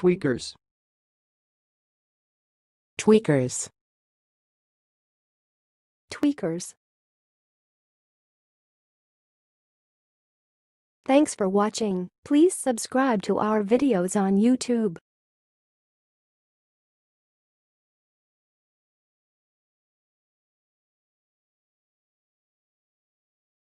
Tweakers. Tweakers. Tweakers. Thanks for watching. Please subscribe to our videos on YouTube.